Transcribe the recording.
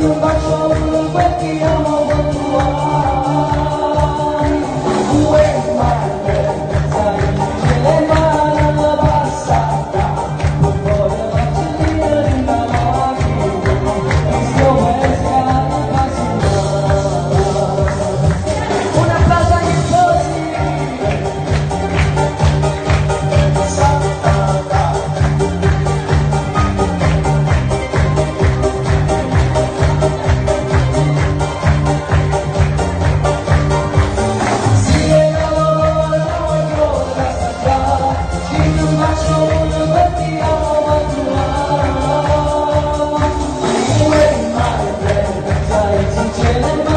do my soul. Tell